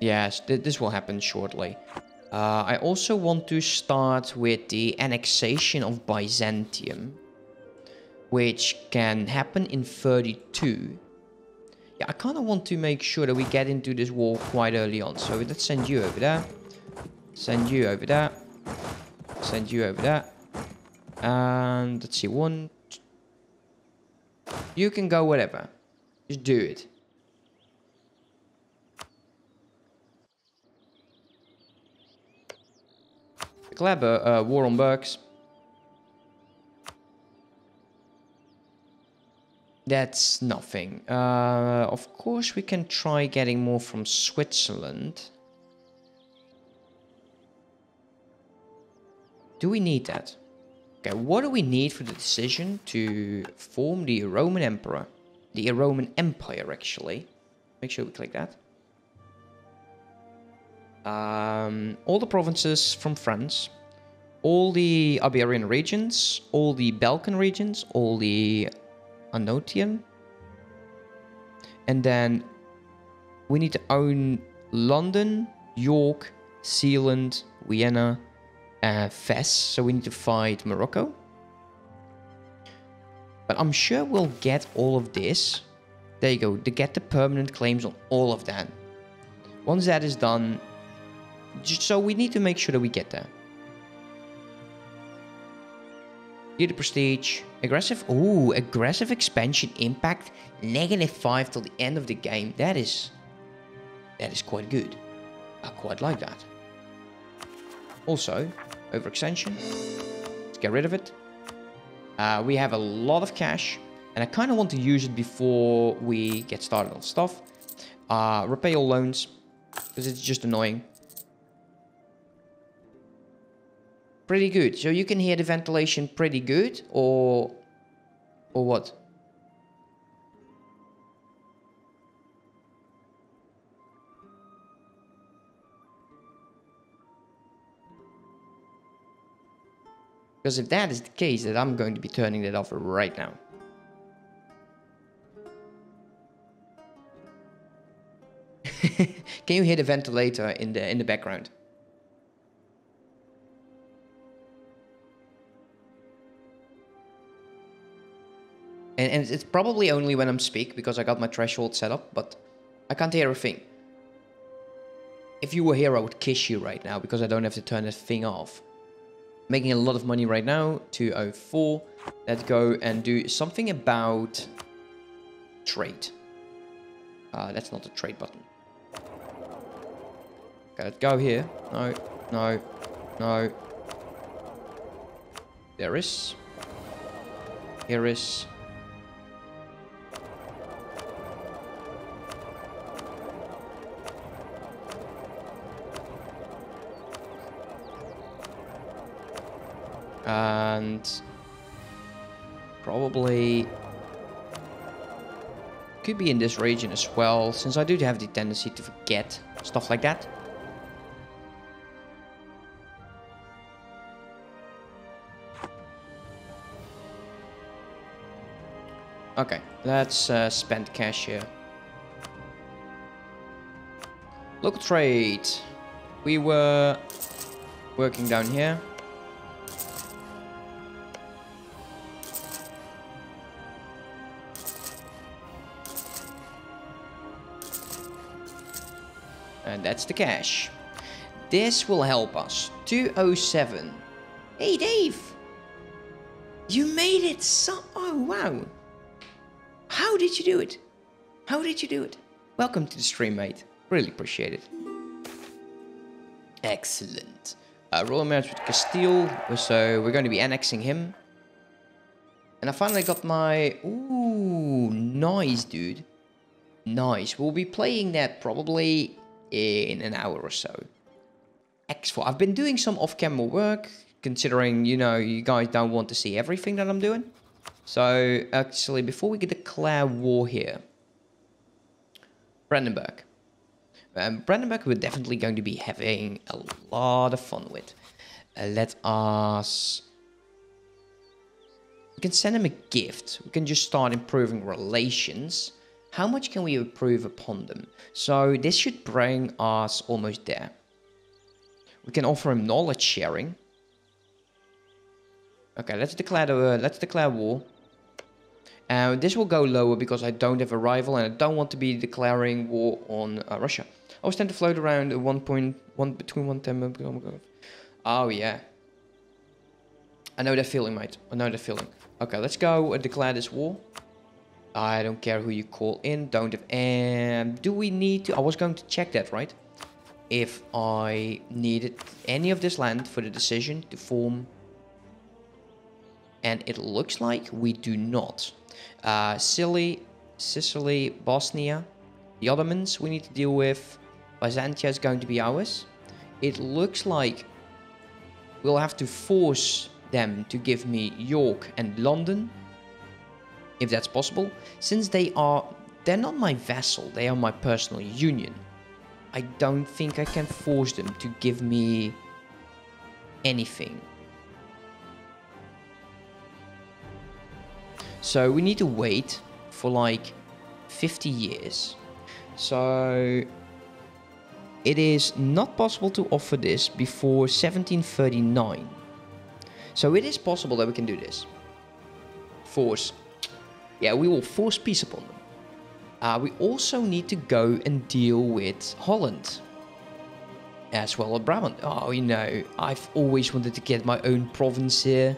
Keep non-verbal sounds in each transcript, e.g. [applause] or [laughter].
Yes, th this will happen shortly. Uh, I also want to start with the annexation of Byzantium, which can happen in 32. Yeah, I kind of want to make sure that we get into this war quite early on. So let's send you over there. Send you over there. Send you over there. And let's see, one. You can go whatever. Just do it. Clever, uh, War on Berks. That's nothing. Uh, of course, we can try getting more from Switzerland. Do we need that? Okay, what do we need for the decision to form the Roman Emperor? The Roman Empire, actually. Make sure we click that. Um, all the provinces from France, all the Iberian regions, all the Balkan regions, all the Anatolian. And then we need to own London, York, Zealand, Vienna, uh, Fez. So we need to fight Morocco. But I'm sure we'll get all of this. There you go. To get the permanent claims on all of that. Once that is done, so we need to make sure that we get there. Get the prestige. Aggressive. Ooh, aggressive expansion impact. Negative 5 till the end of the game. That is... That is quite good. I quite like that. Also, overextension. Let's get rid of it. Uh, we have a lot of cash. And I kind of want to use it before we get started on stuff. Uh, repay all loans. Because it's just annoying. Pretty good. So you can hear the ventilation pretty good, or... Or what? Because if that is the case, then I'm going to be turning that off right now. [laughs] Can you hear the ventilator in the in the background? And, and it's probably only when I'm speak because I got my threshold set up, but I can't hear a thing. If you were here, I would kiss you right now because I don't have to turn that thing off. Making a lot of money right now, 204. Let's go and do something about trade. Uh, that's not the trade button. Okay, let's go here. No, no, no. There is. Here is. And probably could be in this region as well since I do have the tendency to forget stuff like that. Okay let's uh, spend cash here. Local trade. We were working down here And that's the cash. This will help us. 207. Hey, Dave! You made it so... Oh, wow. How did you do it? How did you do it? Welcome to the stream, mate. Really appreciate it. Excellent. Uh, royal marriage with Castile. So we're going to be annexing him. And I finally got my... Ooh, nice, dude. Nice. We'll be playing that probably in an hour or so. X4. I've been doing some off-camera work, considering, you know, you guys don't want to see everything that I'm doing. So, actually, before we declare war here, Brandenburg. Um, Brandenburg we're definitely going to be having a lot of fun with. Uh, let us... We can send him a gift. We can just start improving relations. How much can we improve upon them? So this should bring us almost there. We can offer him knowledge sharing. Okay, let's declare the, uh, let's declare war. Uh, this will go lower because I don't have a rival and I don't want to be declaring war on uh, Russia. I always tend to float around 1.1 between 110. Oh yeah. I know that feeling, mate. I know that feeling. Okay, let's go uh, declare this war. I don't care who you call in. Don't have. And do we need to? I was going to check that, right? If I needed any of this land for the decision to form. And it looks like we do not. Uh, Sicily, Sicily, Bosnia, the Ottomans we need to deal with. Byzantia is going to be ours. It looks like we'll have to force them to give me York and London if that's possible, since they are they're not my vassal, they are my personal union. I don't think I can force them to give me anything. So we need to wait for like 50 years. So it is not possible to offer this before 1739. So it is possible that we can do this. Force yeah, we will force peace upon them. Uh, we also need to go and deal with Holland. As well as Brabant. Oh, you know, I've always wanted to get my own province here.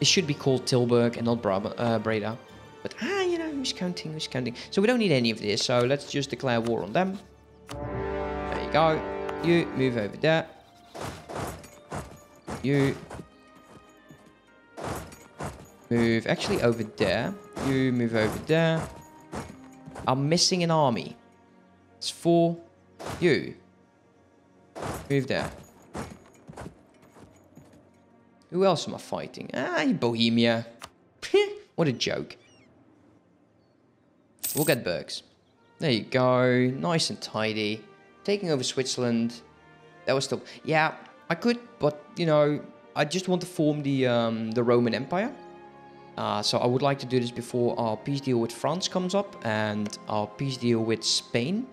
It should be called Tilburg and not Brabant, uh, Breda. But, ah, you know, who's counting, who's counting. So we don't need any of this, so let's just declare war on them. There you go. You, move over there. You, move actually over there. You move over there. I'm missing an army. It's for you. Move there. Who else am I fighting? Ah, Bohemia. what a joke. We'll get Bergs. There you go. Nice and tidy. Taking over Switzerland. That was still... Yeah, I could, but, you know, I just want to form the, um, the Roman Empire. Uh, so I would like to do this before our peace deal with France comes up and our peace deal with Spain.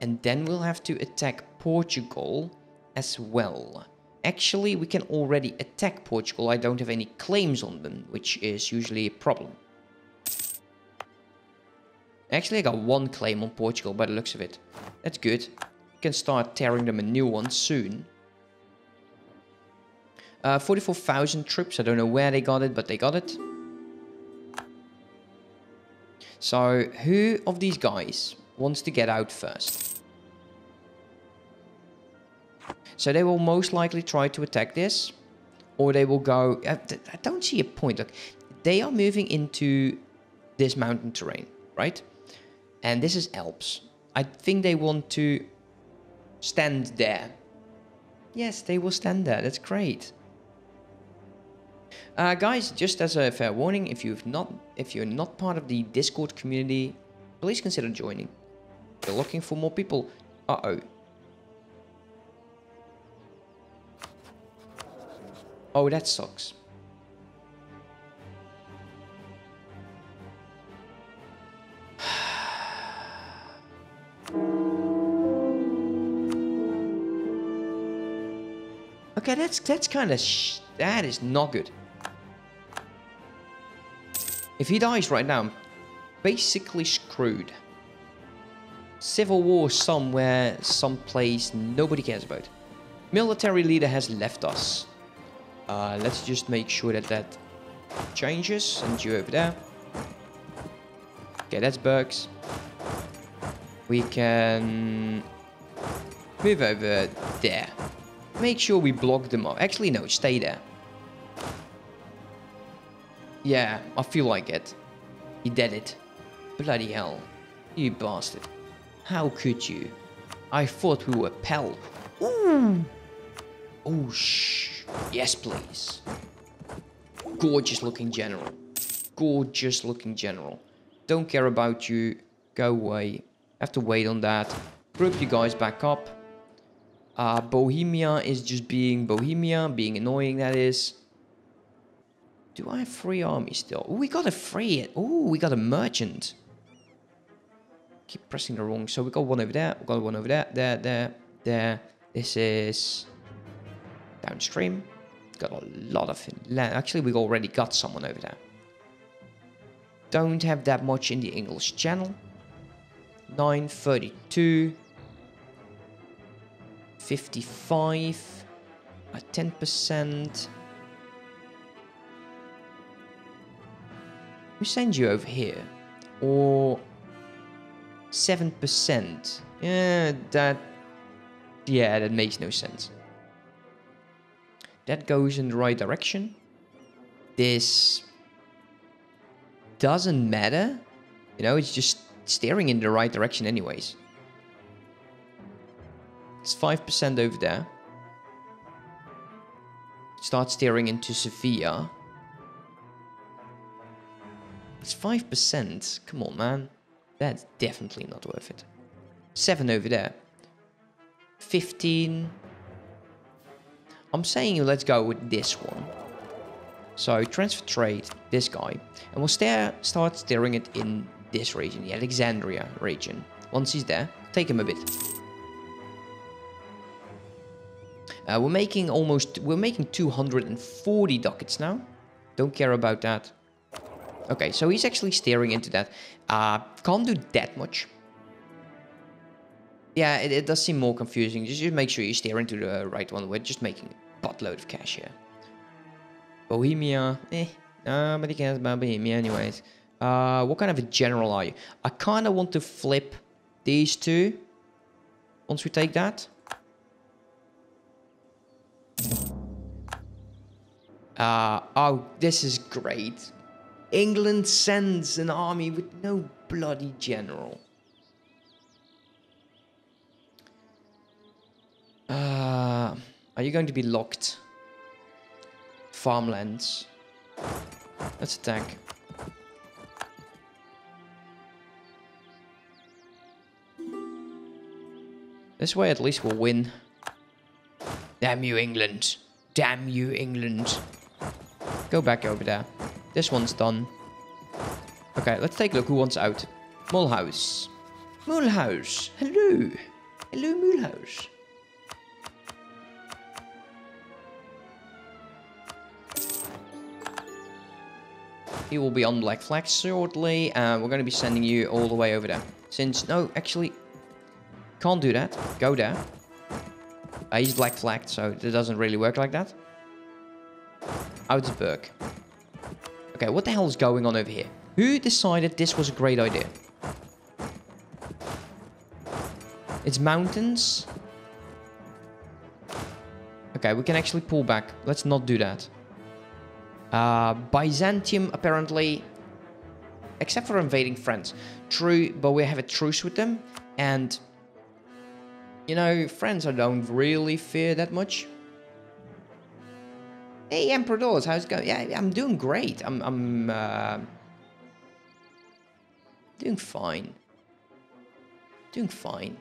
And then we'll have to attack Portugal as well. Actually, we can already attack Portugal. I don't have any claims on them, which is usually a problem. Actually, I got one claim on Portugal by the looks of it. That's good. We can start tearing them a new one soon. Uh, 44,000 troops. I don't know where they got it, but they got it. So who of these guys wants to get out first? So they will most likely try to attack this. Or they will go... I, I don't see a point. Look, they are moving into this mountain terrain, right? And this is Alps. I think they want to stand there. Yes, they will stand there. That's great. Uh, guys, just as a fair warning, if you've not, if you're not part of the Discord community, please consider joining. We're looking for more people. Uh oh. Oh, that sucks. [sighs] okay, that's that's kind of that is not good. If he dies right now, I'm basically screwed. Civil war somewhere, someplace nobody cares about. Military leader has left us. Uh, let's just make sure that that changes. Send you over there. Okay, that's Bergs. We can move over there. Make sure we block them off. Actually, no, stay there. Yeah, I feel like it. You did it. Bloody hell. You bastard. How could you? I thought we were pal. Ooh. Oh, shh. Yes, please. Gorgeous looking general. Gorgeous looking general. Don't care about you. Go away. Have to wait on that. Group you guys back up. Uh, Bohemia is just being Bohemia, being annoying that is. Do I have free army still? Ooh, we got a free... it. Oh, we got a merchant. keep pressing the wrong. So we got one over there. We got one over there. There, there, there. This is downstream. Got a lot of land. Actually, we already got someone over there. Don't have that much in the English channel. 932. 55. At 10%. We send you over here. Or 7%. Yeah, that... Yeah, that makes no sense. That goes in the right direction. This doesn't matter. You know, it's just steering in the right direction anyways. It's 5% over there. Start steering into Sevilla. It's 5%. Come on, man. That's definitely not worth it. 7 over there. 15. I'm saying let's go with this one. So transfer trade, this guy. And we'll stare, start steering it in this region, the Alexandria region. Once he's there, take him a bit. Uh, we're making almost, we're making 240 ducats now. Don't care about that. Okay, so he's actually steering into that. Uh, can't do that much. Yeah, it, it does seem more confusing. Just, just make sure you steer into the right one. We're just making a buttload of cash here. Bohemia, eh. Nobody cares about Bohemia anyways. Uh, what kind of a general are you? I kind of want to flip these two. Once we take that. Uh, oh, this is great. England sends an army with no bloody general. Uh, are you going to be locked? Farmlands. Let's attack. This way at least we'll win. Damn you, England. Damn you, England. Go back over there. This one's done. Okay, let's take a look who wants out. Mulhouse. Mulhouse. Hello. Hello, Mulhouse. He will be on Black Flag shortly. and we're going to be sending you all the way over there. Since, no, actually, can't do that. Go there. Uh, he's Black Flagged, so it doesn't really work like that. Augsburg. Okay, what the hell is going on over here? Who decided this was a great idea? It's mountains. Okay, we can actually pull back. Let's not do that. Uh, Byzantium, apparently, except for invading France. True, but we have a truce with them. And, you know, France I don't really fear that much. Hey, Emperor Emperadors, how's it going? Yeah, I'm doing great. I'm, I'm, uh, doing fine. Doing fine.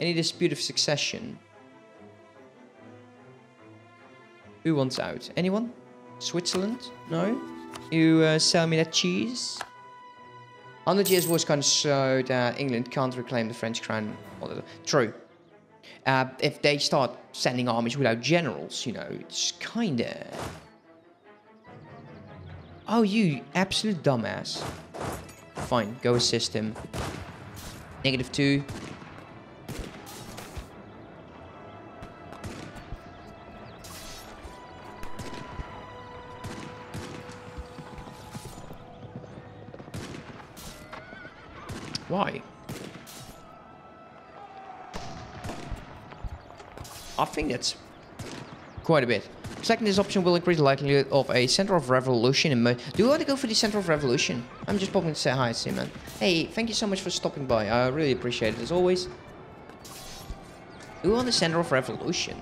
Any dispute of succession? Who wants out? Anyone? Switzerland? No? You uh, sell me that cheese? 100 years was kind of so that England can't reclaim the French crown. True. Uh, if they start sending armies without generals, you know, it's kind of... Oh, you absolute dumbass. Fine, go assist him. Negative two. Why? I think that's quite a bit. Selecting this option will increase the likelihood of a center of revolution in Do you want to go for the center of revolution? I'm just popping to say hi, man. Hey, thank you so much for stopping by. I really appreciate it as always. Do you want the center of revolution?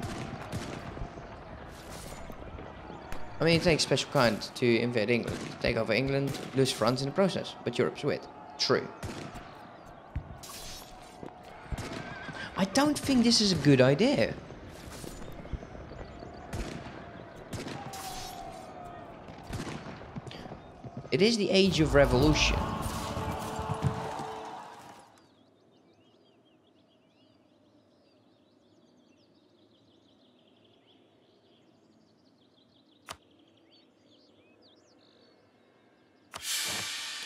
I mean, it takes special kind to invade England. Take over England, lose France in the process. But Europe's with. True. I don't think this is a good idea. It is the age of revolution.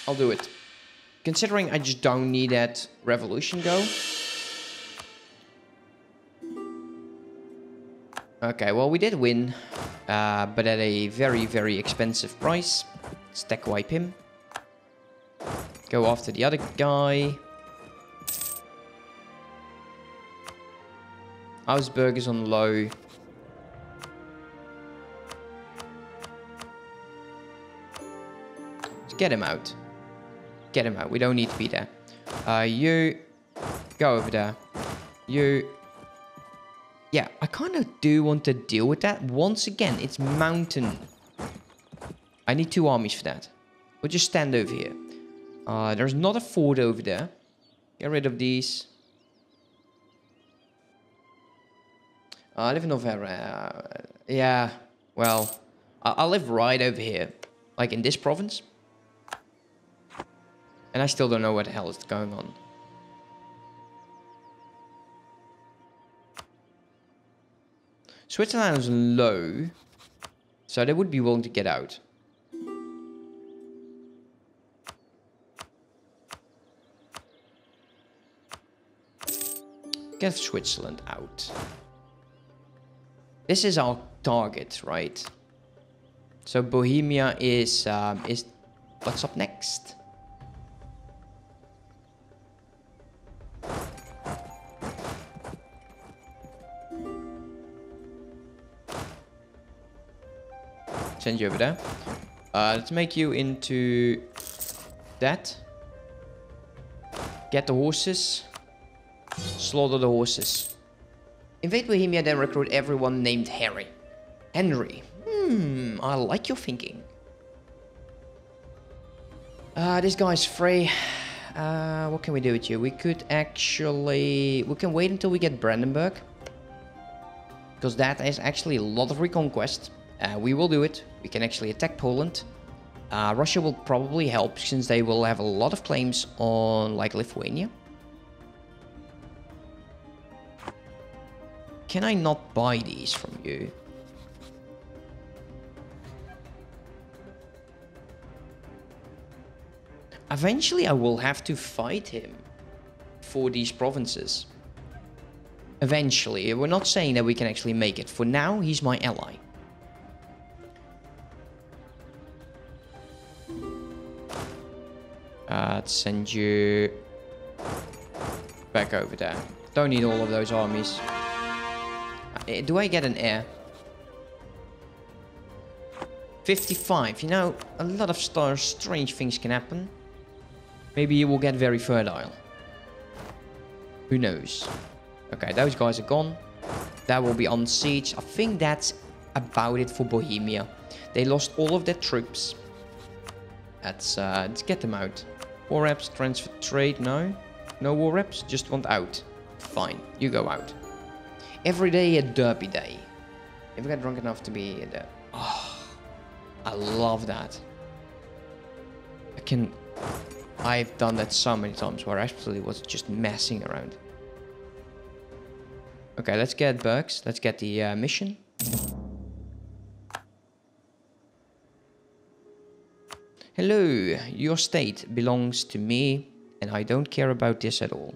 I'll do it. Considering I just don't need that revolution go. Okay, well we did win, uh, but at a very, very expensive price. Stack wipe him. Go after the other guy. Augsburg is on low. Get him out. Get him out. We don't need to be there. Uh, you go over there. You. Yeah, I kind of do want to deal with that. Once again, it's mountain. I need two armies for that. We'll just stand over here. Uh, there's not a fort over there. Get rid of these. Uh, I live in Novara. Uh, yeah, well, I, I live right over here. Like in this province. And I still don't know what the hell is going on. Switzerland is low. So they would be willing to get out. Get Switzerland out. This is our target, right? So Bohemia is um, is what's up next? Send you over there. Uh, let's make you into that. Get the horses. Slaughter the horses. Invade Bohemia, then recruit everyone named Harry. Henry. Hmm, I like your thinking. Uh, this guy's free. Uh, what can we do with you? We could actually... We can wait until we get Brandenburg. Because that is actually a lot of reconquest. Uh, we will do it. We can actually attack Poland. Uh, Russia will probably help since they will have a lot of claims on like Lithuania. Can I not buy these from you? Eventually I will have to fight him for these provinces. Eventually. We're not saying that we can actually make it. For now, he's my ally. Uh, send you back over there. Don't need all of those armies. Uh, do I get an heir? 55. You know, a lot of stars, strange things can happen. Maybe you will get very fertile. Who knows? Okay, those guys are gone. That will be on siege. I think that's about it for Bohemia. They lost all of their troops. Let's, uh, let's get them out. War reps, transfer trade, no? No war reps, just want out. Fine, you go out. Every day a derby day. If I get drunk enough to be there. Oh, I love that. I can... I've done that so many times where I actually was just messing around. Okay, let's get bugs. Let's get the uh, mission. Hello, your state belongs to me and I don't care about this at all.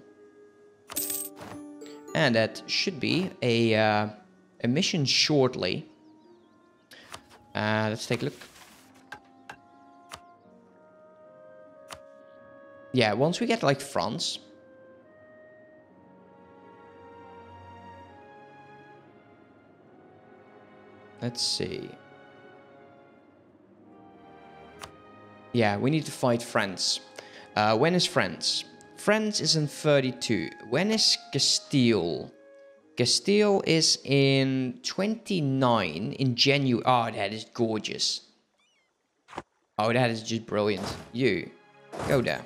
And that should be a, uh, a mission shortly. Uh, let's take a look. Yeah, once we get like France. Let's see. Yeah, we need to fight France. Uh, when is France? France is in 32. When is Castile? Castile is in 29 in January. Oh, that is gorgeous. Oh, that is just brilliant. You, go there.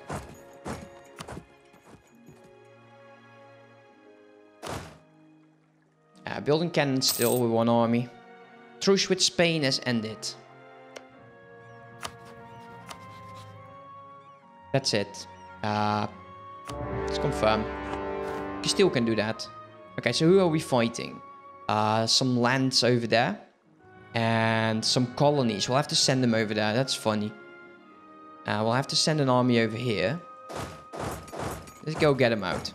Uh, building cannons still with one army. Truce with Spain has ended. That's it. Uh, let's confirm. You still can do that. Okay, so who are we fighting? Uh, some lands over there. And some colonies. We'll have to send them over there. That's funny. Uh, we'll have to send an army over here. Let's go get them out.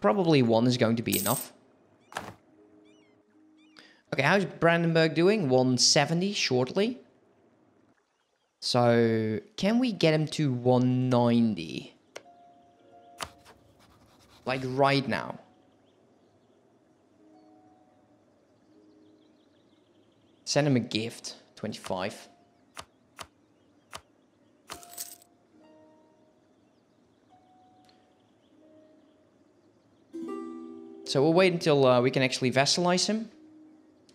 Probably one is going to be enough. Okay, how's Brandenburg doing? 170 shortly. So, can we get him to 190? Like right now. Send him a gift. 25. So we'll wait until uh, we can actually vassalize him.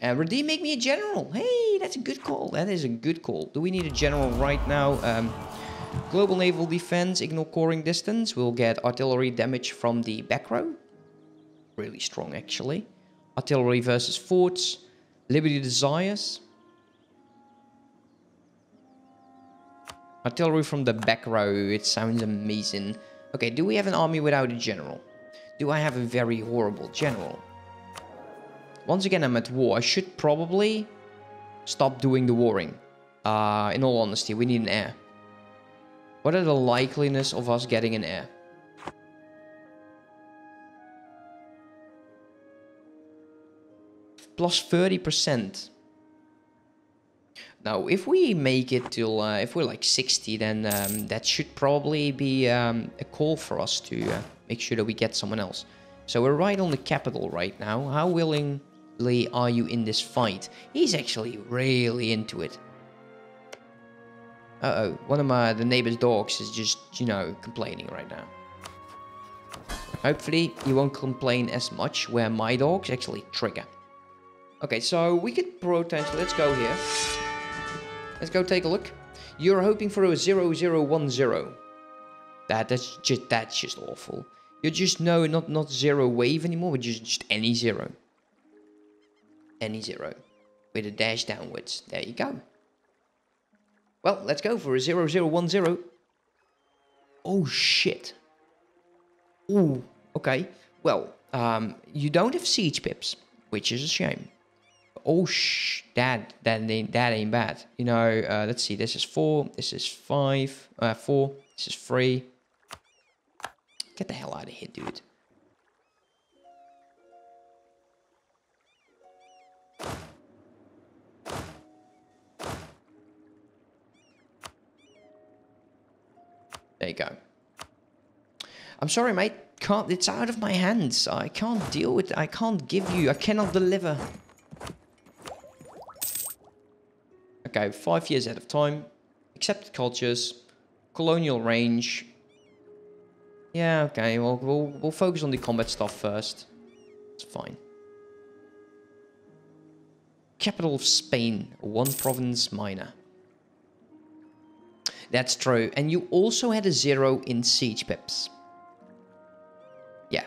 And redeem make me a general. Hey, that's a good call. That is a good call. Do we need a general right now? Um, global naval defense, ignore coring distance. We'll get artillery damage from the back row. Really strong, actually. Artillery versus forts. Liberty desires. Artillery from the back row. It sounds amazing. Okay, do we have an army without a general? Do I have a very horrible general? Once again, I'm at war. I should probably stop doing the warring. Uh, in all honesty, we need an heir. What are the likeliness of us getting an heir? Plus 30%. Now, if we make it till, uh, if we're like 60, then um, that should probably be um, a call for us to uh, make sure that we get someone else. So we're right on the capital right now. How willingly are you in this fight? He's actually really into it. Uh-oh, one of my the neighbor's dogs is just, you know, complaining right now. Hopefully he won't complain as much where my dogs actually trigger. Okay, so we could potentially, let's go here. Let's go take a look. You're hoping for a 0010. That, that's just, that's just awful. You're just no not not zero wave anymore, but just, just any zero. Any zero. With a dash downwards. There you go. Well, let's go for a 0010. Oh shit. Ooh, okay. Well, um, you don't have siege pips, which is a shame. Oh sh, that that ain't that ain't bad. You know, uh, let's see. This is four. This is five. Uh, four. This is three. Get the hell out of here, dude. Go. I'm sorry, mate. Can't. It's out of my hands. I can't deal with. I can't give you. I cannot deliver. Okay, five years ahead of time. Accepted cultures. Colonial range. Yeah, okay, well, we'll, we'll focus on the combat stuff first. It's fine. Capital of Spain, one province minor. That's true. And you also had a zero in siege pips. Yeah.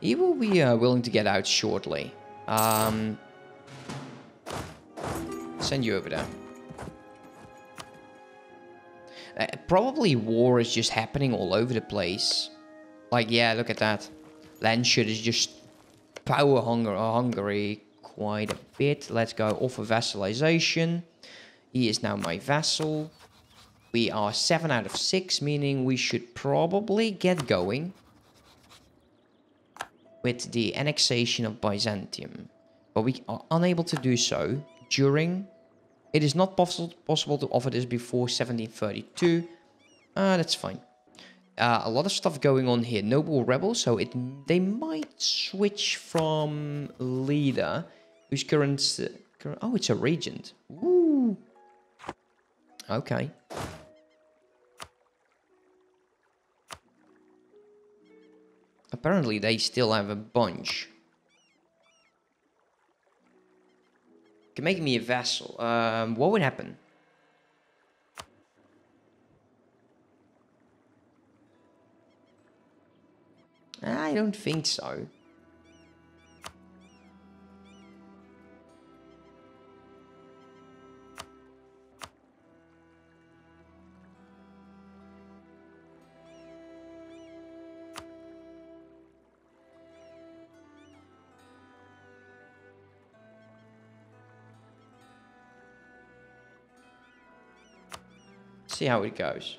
He will be uh, willing to get out shortly. Um, Send you over there. Uh, probably war is just happening all over the place. Like, yeah, look at that. Landshut is just power hunger uh, Hungary quite a bit. Let's go offer vassalization. He is now my vassal. We are 7 out of 6, meaning we should probably get going with the annexation of Byzantium. But we are unable to do so during it is not possible possible to offer this before 1732. Uh, that's fine. Uh, a lot of stuff going on here. Noble rebel, so it they might switch from leader, whose current, current oh, it's a regent. Ooh. Okay. Apparently they still have a bunch. can make me a vassal. Um, what would happen? I don't think so. See how it goes.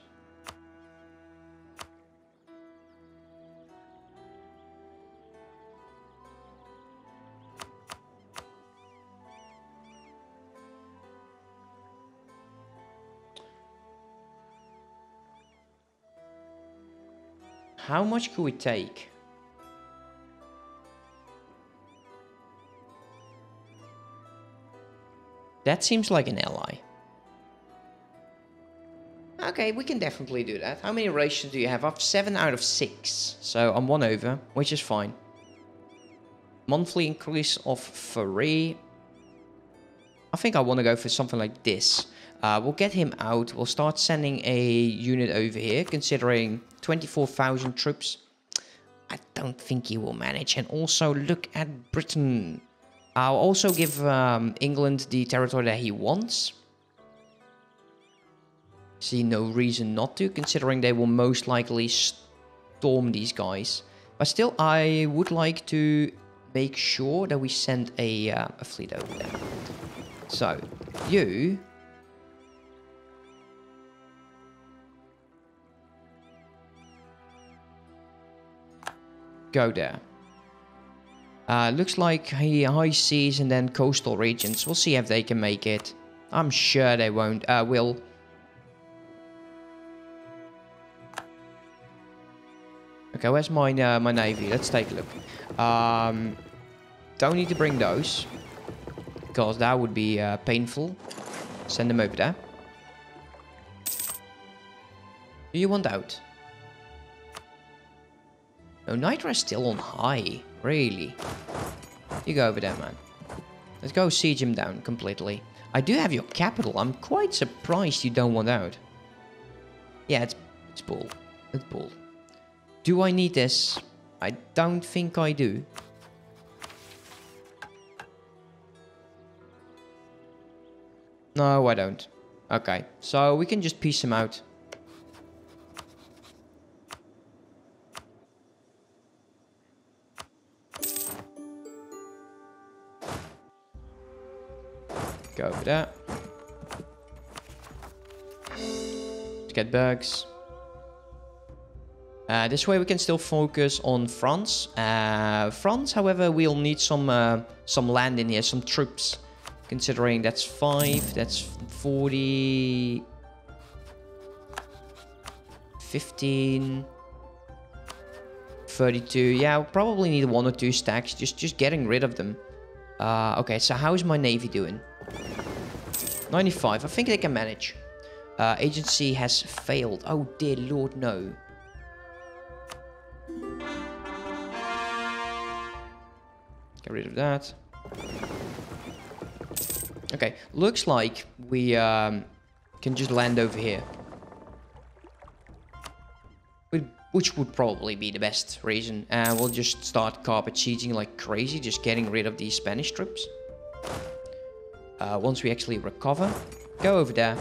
How much could we take? That seems like an ally. Okay, we can definitely do that. How many rations do you have? I have 7 out of 6. So I'm 1 over, which is fine. Monthly increase of 3. I think I want to go for something like this. Uh, we'll get him out. We'll start sending a unit over here, considering 24,000 troops. I don't think he will manage. And also, look at Britain. I'll also give um, England the territory that he wants. See no reason not to, considering they will most likely storm these guys. But still, I would like to make sure that we send a, uh, a fleet over there. So, you go there. Uh, looks like high seas and then coastal regions. We'll see if they can make it. I'm sure they won't. Uh, will. Okay, where's my uh, my navy? Let's take a look. Um, don't need to bring those because that would be uh, painful. Send them over there. Do you want out? No, Nitra's still on high. Really? You go over there, man. Let's go siege him down completely. I do have your capital. I'm quite surprised you don't want out. Yeah, it's, it's bull. It's bull. Do I need this? I don't think I do. No, I don't. Okay, so we can just peace him out. Go over there. Let's get bugs. Uh, this way we can still focus on France. Uh, France, however, we'll need some uh, some land in here, some troops. Considering that's 5, that's 40... 15... 32. Yeah, we'll probably need one or two stacks. Just, just getting rid of them. Uh, okay, so how's my navy doing? 95. I think they can manage. Uh, agency has failed. Oh dear lord, no. Get rid of that. Okay, looks like we um, can just land over here. Which would probably be the best reason. And uh, we'll just start carpet sieging like crazy, just getting rid of these Spanish troops. Uh, once we actually recover, go over there.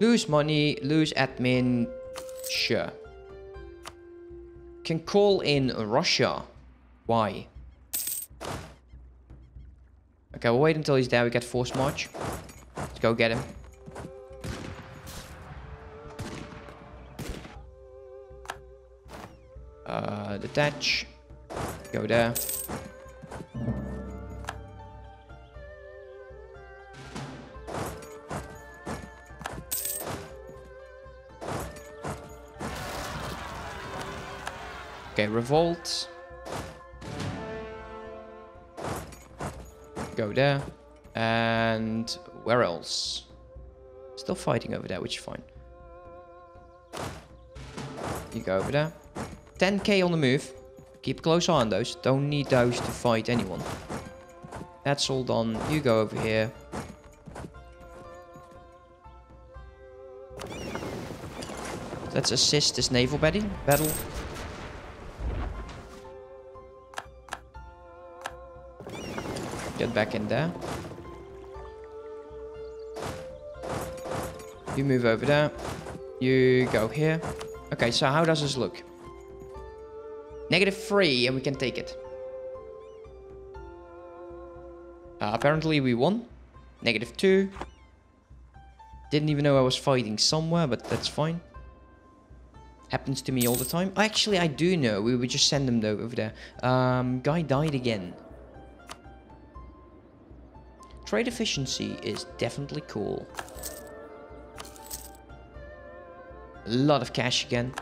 Lose money, lose admin, sure. Can call in Russia. Why? Okay, we'll wait until he's there. We get force march. Let's go get him. Uh, detach. Go there. Okay, revolt. Go there. And where else? Still fighting over there, which is fine. You go over there. 10k on the move. Keep close eye on those. Don't need those to fight anyone. That's all done. You go over here. Let's assist this naval battle. Get back in there. You move over there. You go here. Okay, so how does this look? Negative 3 and we can take it. Uh, apparently we won. Negative 2. Didn't even know I was fighting somewhere, but that's fine. Happens to me all the time. Actually, I do know. We would just send them though over there. Um, guy died again. Trade efficiency is definitely cool. A lot of cash again.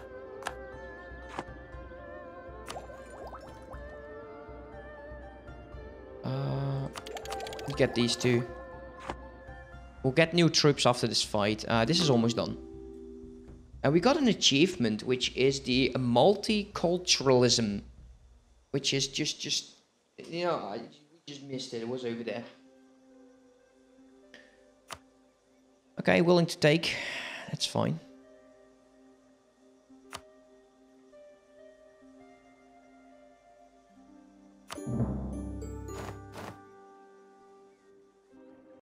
Uh, get these two. We'll get new troops after this fight. Uh, this is almost done. And we got an achievement, which is the multiculturalism. Which is just, just, you know, I just missed it. It was over there. Okay, willing to take. That's fine.